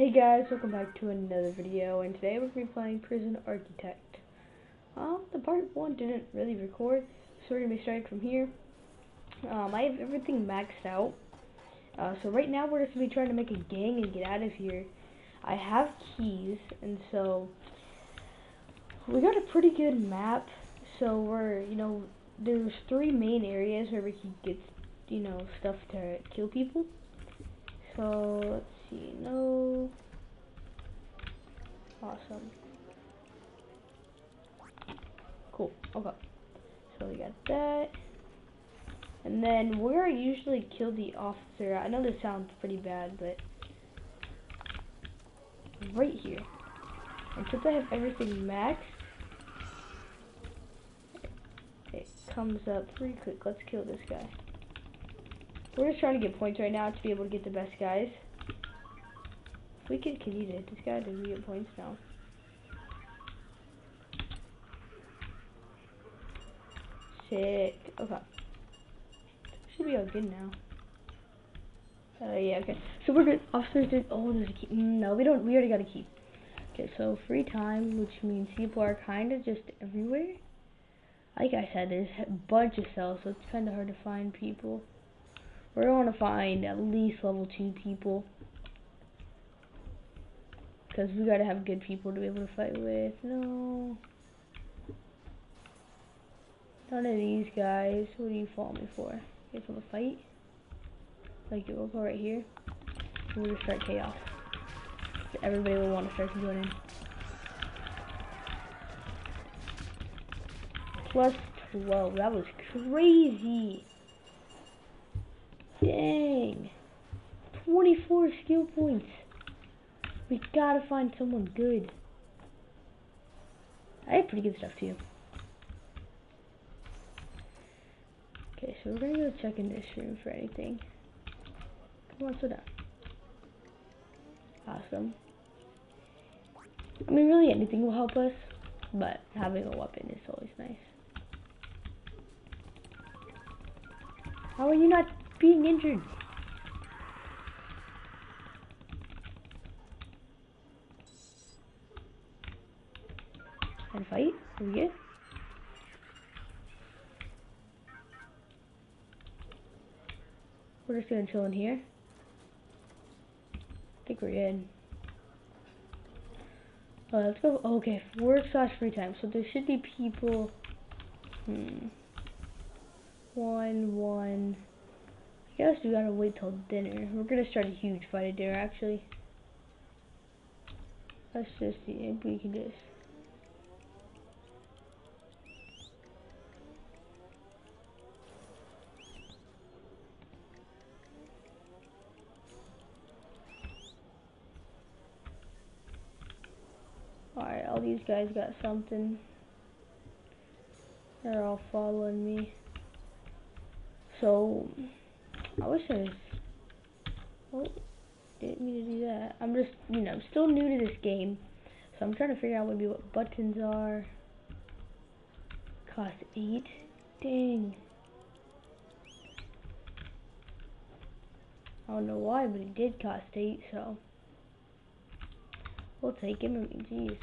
Hey guys, welcome back to another video, and today we're going to be playing Prison Architect. Um, the part 1 didn't really record, so we're going to be starting from here. Um, I have everything maxed out, uh, so right now we're just going to be trying to make a gang and get out of here. I have keys, and so we got a pretty good map, so we're, you know, there's three main areas where we can get, you know, stuff to kill people. So, let's no. Awesome. Cool, okay. So we got that. And then where I usually kill the officer, I know this sounds pretty bad, but right here. And since I have everything maxed, it comes up pretty quick. Let's kill this guy. We're just trying to get points right now to be able to get the best guys. Get Khadija, this guy doesn't get points now. Sick. Okay. Should be all good now. Uh, yeah, okay. So we're good. Officers did. Oh, there's a key. No, we don't. We already got a key. Okay, so free time, which means people are kind of just everywhere. Like I said, there's a bunch of cells, so it's kind of hard to find people. We're going to find at least level 2 people. Because we got to have good people to be able to fight with. No. None of these guys. What do you follow me for? You for the fight? Like, we'll go right here. And we'll just start chaos. Everybody will want to start joining. Plus 12. That was crazy. Dang. 24 skill points. We gotta find someone good. I have pretty good stuff too. Okay, so we're gonna go check in this room for anything. Come on, sit down. Awesome. I mean, really anything will help us, but having a weapon is always nice. How are you not being injured? And fight? We good? We're just gonna chill in here. I think we're in Uh, let's go. Oh, okay, work slash free time. So there should be people. Hmm. One, one. I guess we gotta wait till dinner. We're gonna start a huge fight at dinner, actually. Let's just see if we can. Alright, all these guys got something. They're all following me. So, I wish I was... Oh, didn't mean to do that. I'm just, you know, I'm still new to this game. So I'm trying to figure out maybe what buttons are. Cost 8? Dang. I don't know why, but it did cost 8, so... We'll take him. Jeez.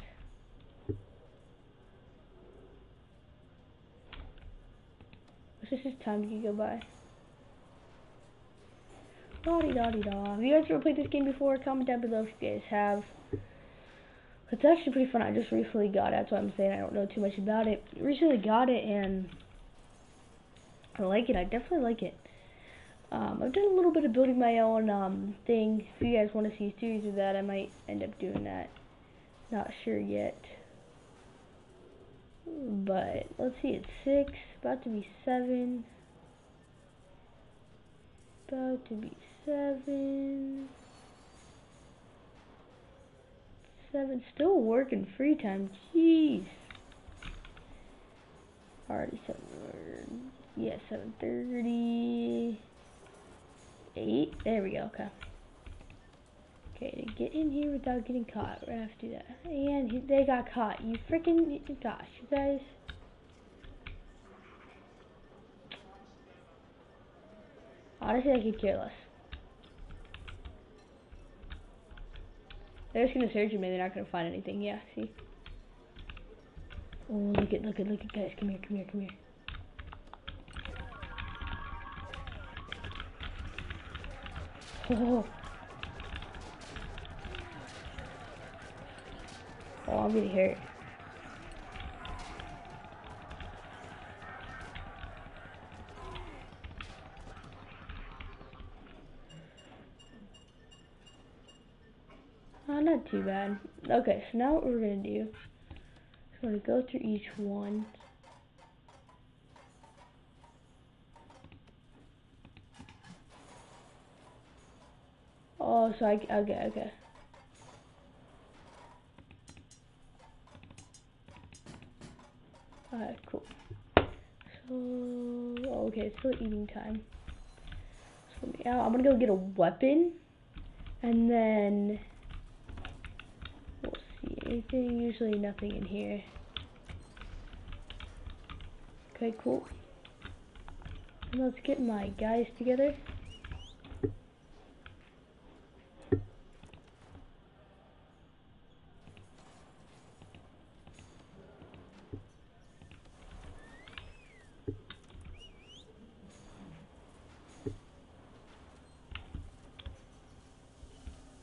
This time to go by? Da -de -da -da. Have you guys ever played this game before? Comment down below if you guys have. It's actually pretty fun. I just recently got it. That's why I'm saying I don't know too much about it. Recently got it and I like it. I definitely like it. Um, I've done a little bit of building my own um, thing. If you guys want to see a series of that, I might end up doing that. Not sure yet. But, let's see, it's 6, about to be 7. About to be 7. 7, still working free time, jeez. Already 7, yeah, 7.30 eight. There we go. Okay. Okay, to get in here without getting caught, we're gonna have to do that. And he, they got caught. You freaking gosh, you guys. Honestly, I could care less. They're just gonna search him and they're not gonna find anything. Yeah, see? Oh, look at, look at, look at, guys. Come here, come here, come here. Oh. Oh, I'm getting hurt. Too bad. Okay, so now what we're gonna do is we're gonna go through each one. Oh, so I, okay, okay. Alright, cool. So, okay, it's still eating time. So, yeah, I'm gonna go get a weapon, and then. Anything? Usually nothing in here. Okay, cool. Let's get my guys together.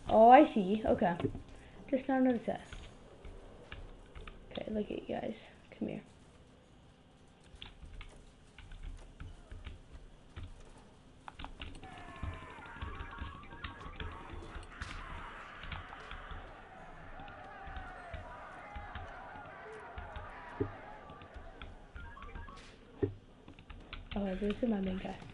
Oh, I see. Okay. Just now noticed that. Okay, look at you guys. Come here. Oh, this is my main guy.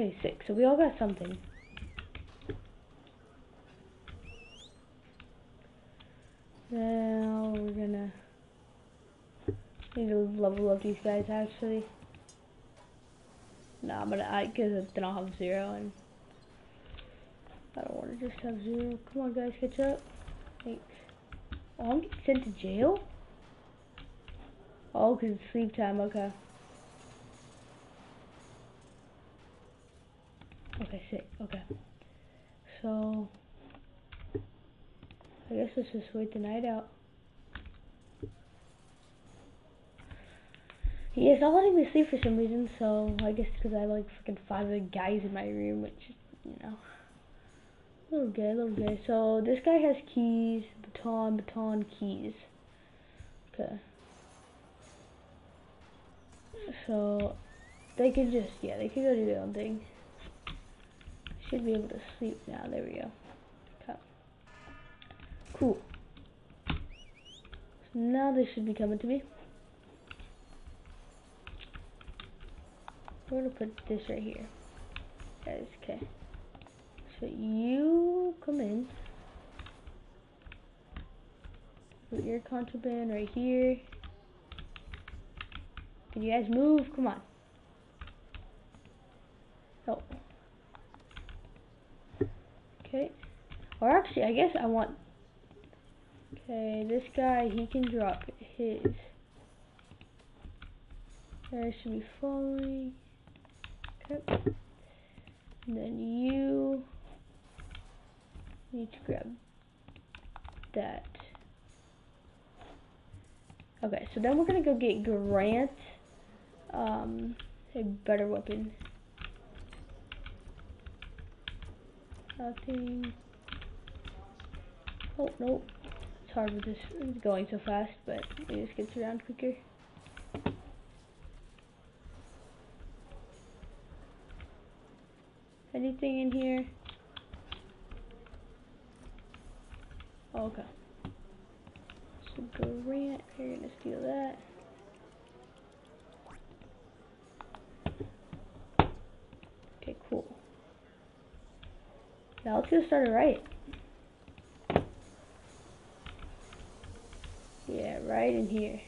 Okay, six. So we all got something. Now we're gonna need to level up these guys actually. Nah, I'm gonna, I, cause then I'll have zero and I don't want to just have zero. Come on guys, catch up. Thanks. Oh, I'm getting sent to jail? Oh, cause it's sleep time. Okay, sick. Okay. So, I guess let's just wait the night out. It's not letting me sleep for some reason, so I guess because I have like freaking five of guys in my room, which, you know, a little gay, a little gay. So, this guy has keys, baton, baton, keys. Okay. So, they could just, yeah, they could go do their own thing. Should be able to sleep now. There we go. Cool. Now they should be coming to me. We're gonna put this right here. Guys, okay. So you come in. Put your contraband right here. Can you guys move? Come on. Oh. Okay. Or actually, I guess I want... Okay, this guy, he can drop his. There should be following. Okay. And then you need to grab that. Okay, so then we're gonna go get Grant um, a better weapon. Nothing. Oh, nope. It's hard with this going so fast, but it just gets around quicker. Anything in here? Oh, okay. So Grant, you're gonna steal that. Okay, cool. Now let's get started right. Right in here.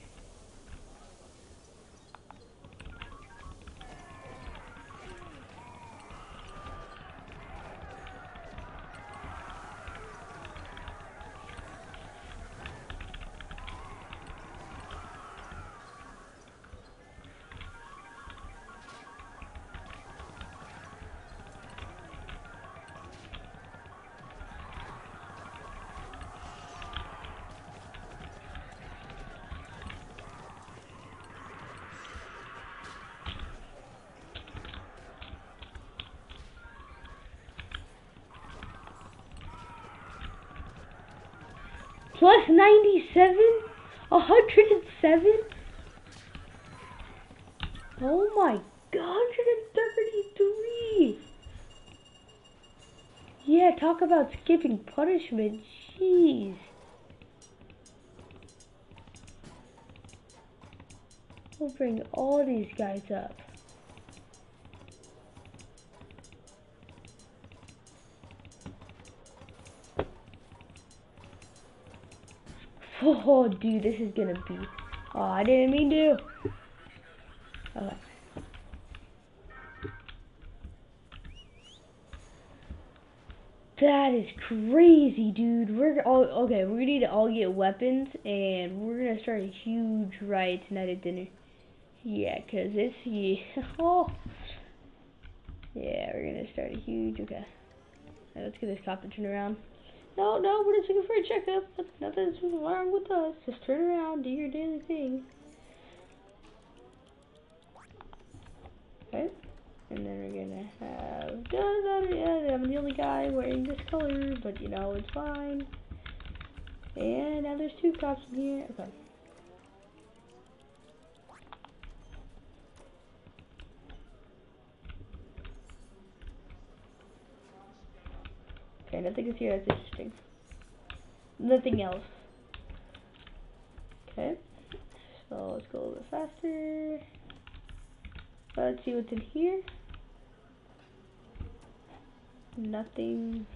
Plus 97? 107? Oh my god, 133! Yeah, talk about skipping punishment. Jeez. We'll bring all these guys up. Oh, dude, this is gonna be. Oh, I didn't mean to. Okay. That is crazy, dude. We're all oh, okay. We're need to all get weapons, and we're gonna start a huge riot tonight at dinner. Yeah, cause it's yeah. Oh, yeah. We're gonna start a huge. Okay. Right, let's get this cop to turn around. No, no, we're just looking for a checkup. Nothing's wrong with us. Just turn around, do your daily thing. Okay. And then we're gonna have, yeah, I'm the only guy wearing this color, but you know, it's fine. And now there's two cops in here. Okay. Okay, nothing is here that's interesting. Nothing else. Okay. So let's go a little bit faster. Uh, let's see what's in here. Nothing.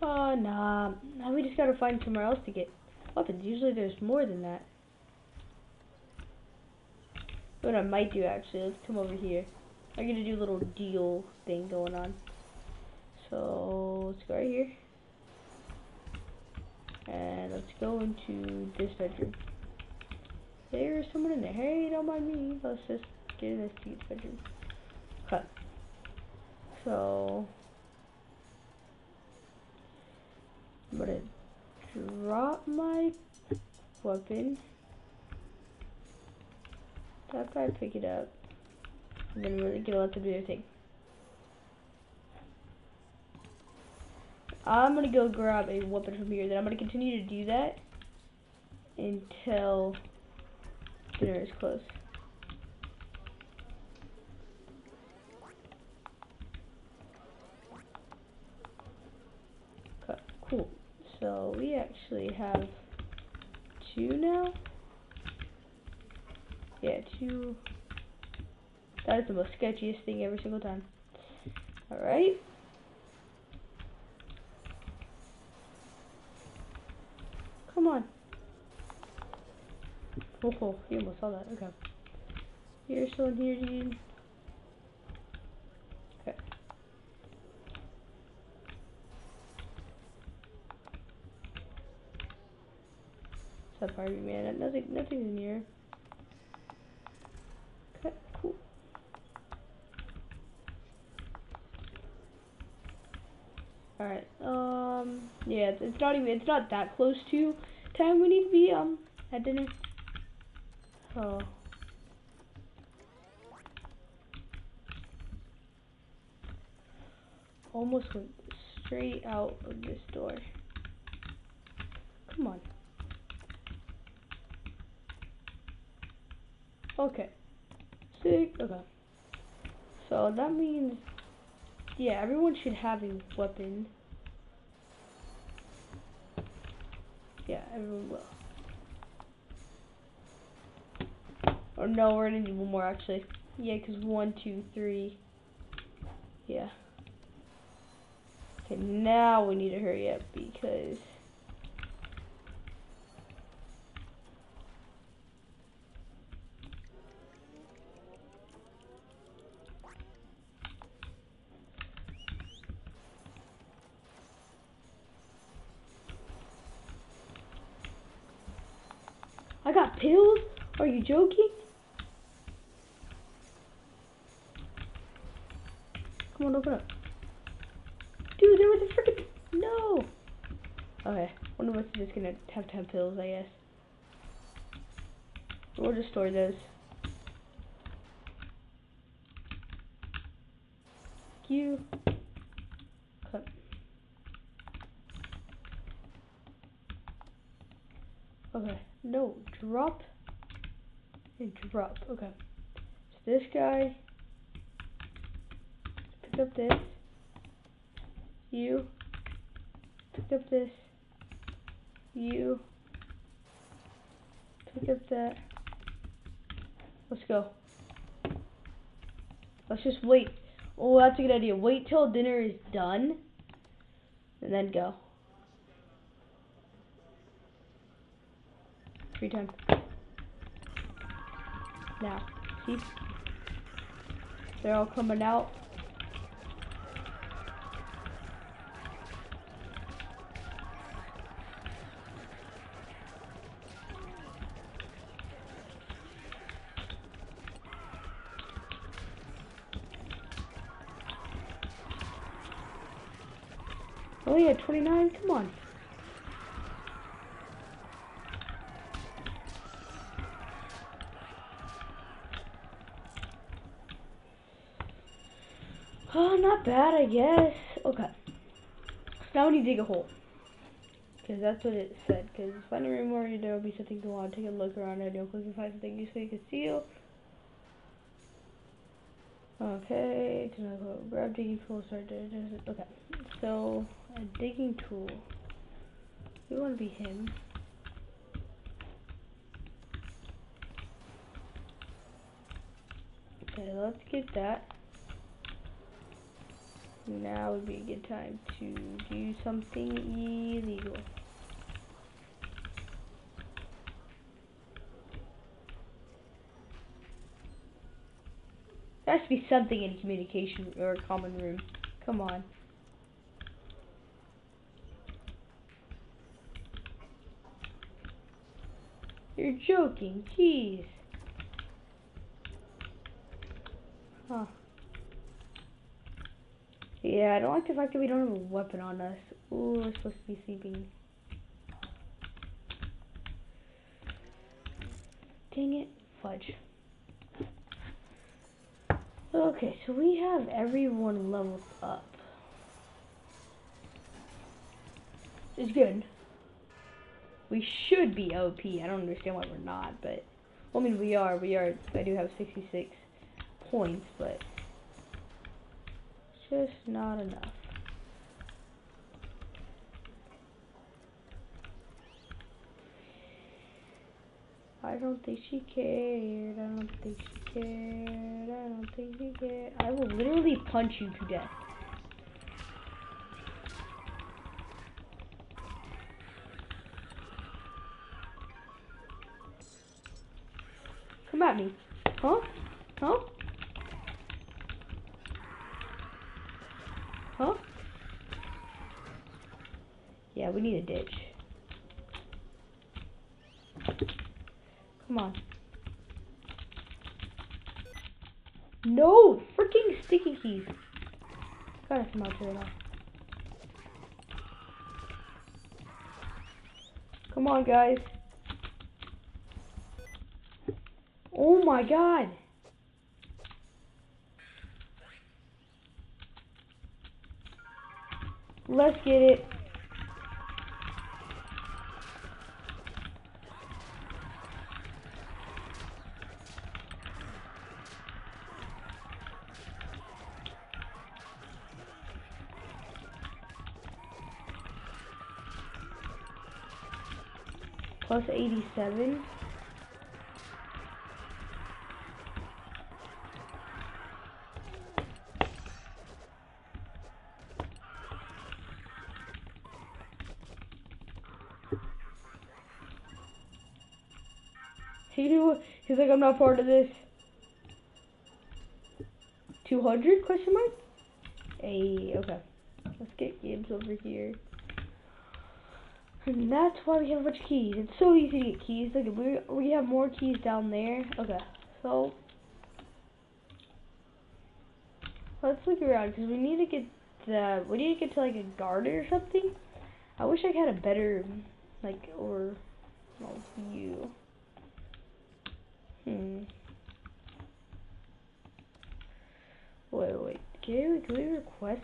Oh, nah. Now we just gotta find somewhere else to get weapons. Usually there's more than that. What I might do actually, let's come over here. I'm gonna do a little deal thing going on. So let's go right here. And let's go into this bedroom. There's someone in there. Hey, don't mind me. Let's just get in this Steve's bedroom. Cut. So I'm gonna drop my weapon. That guy pick it up. And then we're gonna let them do their thing. I'm gonna go grab a weapon from here. Then I'm gonna continue to do that until dinner is close. Okay, cool. So we actually have two now. Yeah, two. That is the most sketchiest thing every single time. Alright. Come on. Oh, oh, you almost saw that. Okay. You're still in here, dude. Part of man. Nothing, nothing's in here. Okay, cool. Alright, um, yeah, it's, it's not even, it's not that close to time we need to be, um, at dinner. Oh. Almost went straight out of this door. Come on. Okay. Sick. Okay. So that means yeah, everyone should have a weapon. Yeah, everyone will. Or no, we're gonna need one more actually. Yeah, because one, two, three. Yeah. Okay, now we need to hurry up because joking? Come on, open up. Dude, there was a freaking... No! Okay, one of us is just gonna have to have pills, I guess. We'll just store those. you. Okay, no, drop and drop. Okay, so this guy, pick up this. You, pick up this. You, pick up that. Let's go. Let's just wait. Oh, that's a good idea. Wait till dinner is done, and then go. Free time. Now, see? They're all coming out. Oh yeah, 29, come on. Bad, I guess. Okay. So now we need to dig a hole. Because that's what it said. Because find a room where there will be something to want. Take a look around and you'll quickly find something useful you can steal. Okay, grab digging tool, start digging. Okay, so a digging tool. We want to be him. Okay, let's get that. Now would be a good time to do something illegal. There has to be something in communication or a common room. Come on. You're joking, jeez. Huh. Yeah, I don't like the fact that we don't have a weapon on us. Ooh, we're supposed to be sleeping. Dang it. Fudge. Okay, so we have everyone leveled up. It's good. We should be OP. I don't understand why we're not, but well, I mean we are. We are. I do have 66 points, but just not enough. I don't think she cared. I don't think she cared. I don't think she cared. I will literally punch you to death. Come at me. Huh? Huh? Yeah, we need a ditch. Come on. No! Freaking sticky keys. Gotta come out it Come on, guys. Oh my god. Let's get it. Plus 87. He he's like, I'm not part of this. 200 question mark? Hey, okay. Let's get Gibbs over here. And that's why we have a bunch of keys. It's so easy to get keys. Look, we we have more keys down there. Okay, so let's look around because we need to get the we need to get to like a garden or something. I wish I had a better like or well, view. Hmm. Wait, wait. Can we, can we request?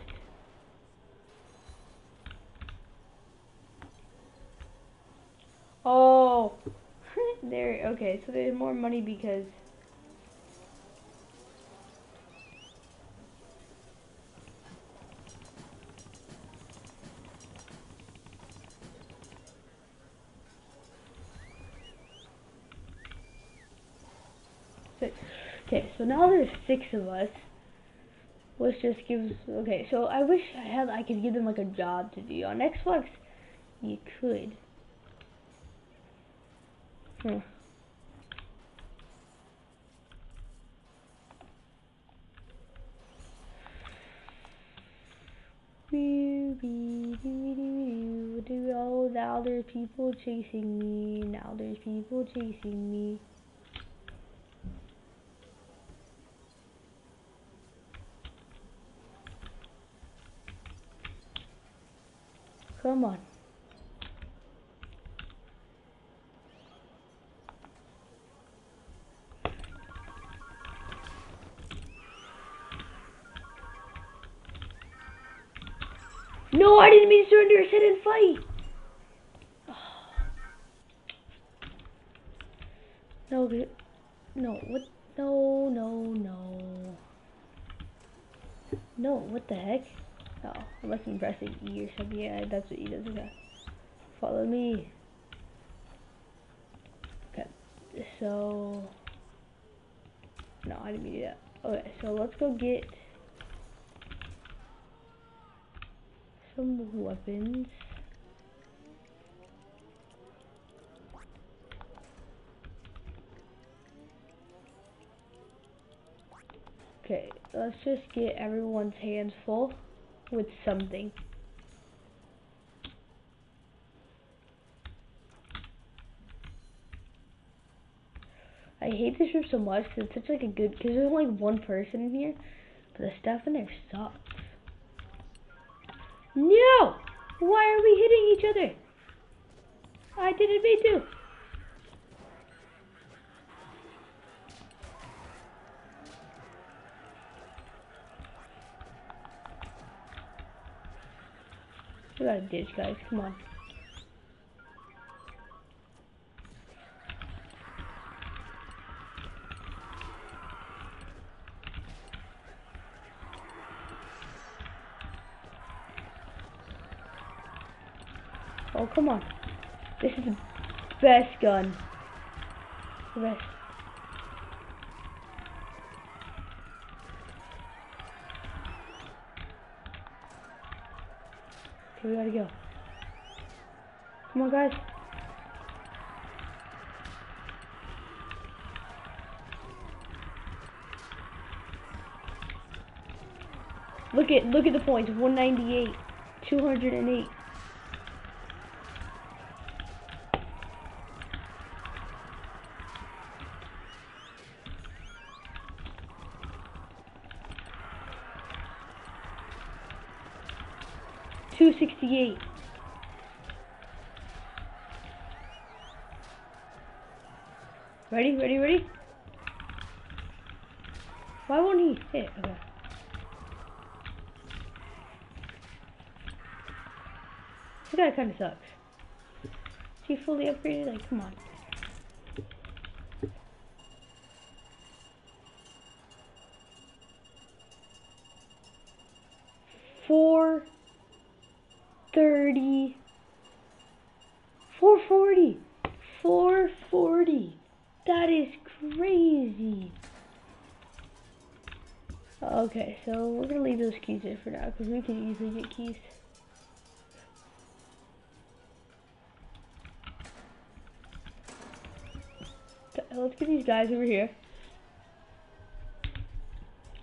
Oh, there. Okay, so there's more money because. six. Okay, so now there's six of us. Let's just give. Okay, so I wish I had. I could give them like a job to do on Xbox. You could. Oh, now there's people chasing me. Now there's people chasing me. Come on. No, I didn't mean to surrender. Said and fight. No, no, what? No, no, no. No, what the heck? Oh, I must be pressing E or something. Yeah, that's what E does. Okay. Follow me. Okay. So. No, I didn't mean to do that. Okay, so let's go get some weapons. Okay, let's just get everyone's hands full with something. I hate this room so much because it's such like a good, because there's only one person in here, but the stuff in there sucks. No! Why are we hitting each other? I didn't mean to. We got a ditch, guys. Come on. Come on. This is the best gun. The best. Okay, we gotta go. Come on, guys. Look at look at the points. 198, 208. Ready, ready, ready? Why won't he hit? Okay. This guy kinda sucks. Is he fully upgraded? Like, come on. Four thirty. Four forty. Four forty. That is crazy. Okay, so we're gonna leave those now because we can easily get keys. Let's get these guys over here.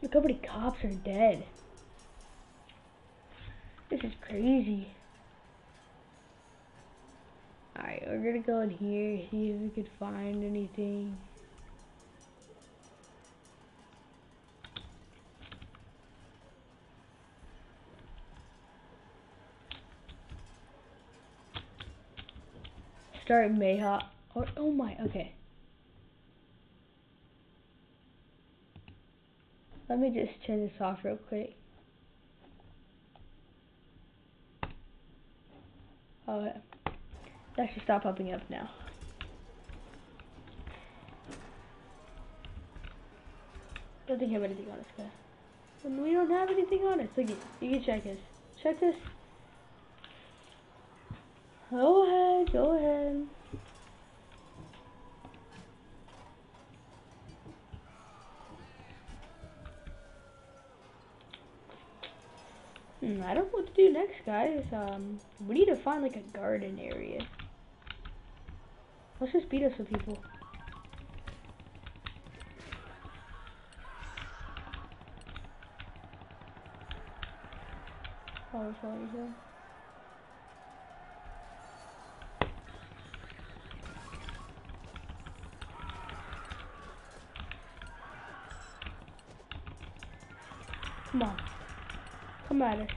Look how many cops are dead. This is crazy. Alright, we're gonna go in here, see if we can find anything. start Mayha. Oh, oh my, okay. Let me just turn this off real quick. Okay. that should stop popping up now. Don't think I have anything on us. We don't have anything on us. Look, you can check us. Check this. Go ahead, go ahead. Hmm, I don't know what to do next, guys. Um, we need to find like a garden area. Let's just beat up some people. Oh, sorry, here. Come at us.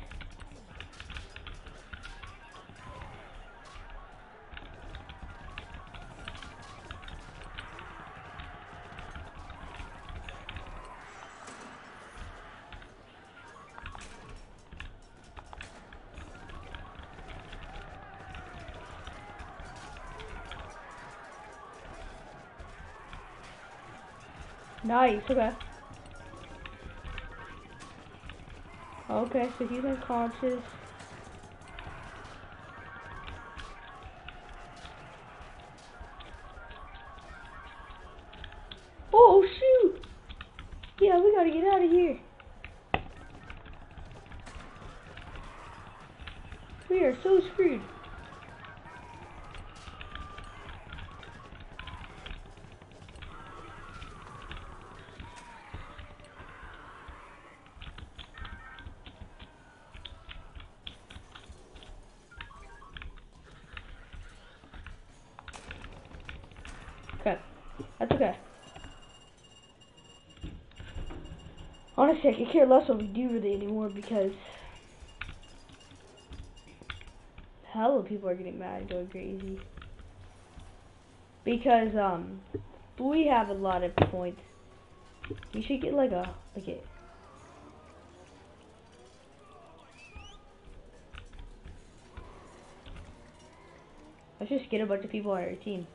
Nice, okay. Okay, so he's unconscious. Honestly, I could care less what we do with it anymore because hella people are getting mad and going crazy. Because um we have a lot of points. We should get like a like it. Let's just get a bunch of people on our team.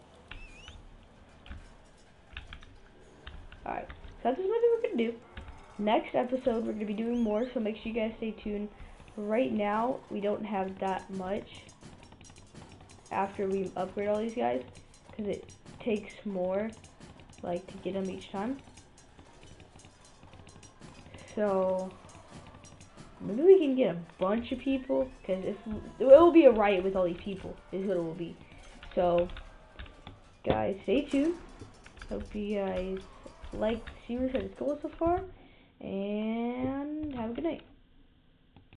Alright, so that's what we're to do. Next episode, we're going to be doing more, so make sure you guys stay tuned. Right now, we don't have that much after we upgrade all these guys, because it takes more, like, to get them each time. So, maybe we can get a bunch of people, because it will be a riot with all these people, is what it will be. So, guys, stay tuned. Hope you guys like the series that going so far. And have a good night.